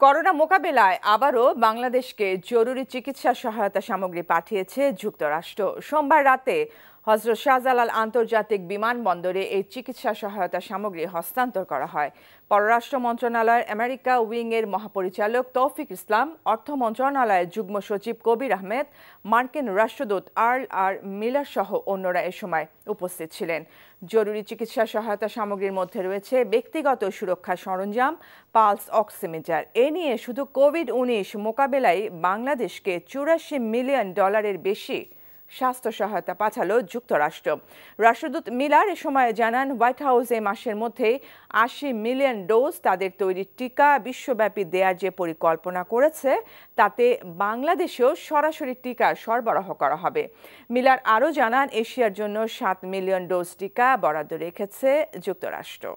Corona মোকাবেলায় আবারও বাংলাদেশকে জরুরি চিকিৎসা সহায়তা সামগ্রী পাঠিয়েছে যুক্তরাষ্ট্র। সোমবার রাতে হজরত শাহজালাল আন্তর্জাতিক বিমানবন্দরে এই চিকিৎসা সহায়তা সামগ্রী হস্তান্তর করা হয়। পররাষ্ট্র মন্ত্রণালয়ের আমেরিকা উইংয়ের মহাপরিচালক তৌফিক ইসলাম, অর্থ মন্ত্রণালয়ের যুগ্ম সচিব কবির আহমেদ, মার্কিন রাষ্ট্রদূত আর্ল আর মিলার সহ অন্যরা এ সময় উপস্থিত ছিলেন। জরুরি চিকিৎসা সহায়তা সামগ্রীর মধ্যে রয়েছে ব্যক্তিগত সুরক্ষা সরঞ্জাম, পালস অক্সিমিটার। এ নিয়ে শুধু কোভিড উনিশ মোকাবেলায় বাংলাদেশকে চুরাশি মিলিয়ন ডলারের বেশি স্বাস্থ্য সহায়তা পাঠালো যুক্তরাষ্ট্র। রাষ্ট্রদূত মিলার এ সময় জানান, হোয়াইট হাউস এ মাসের মধ্যে আশি মিলিয়ন ডোজ তাদের তৈরি টিকা বিশ্বব্যাপী দেয়ার যে পরিকল্পনা করেছে, তাতে বাংলাদেশেও সরাসরি টিকা সরবরাহ করা হবে। মিলার আরও জানান, এশিয়ার জন্য সাত মিলিয়ন ডোজ টিকা বরাদ্দ রেখেছে যুক্তরাষ্ট্র।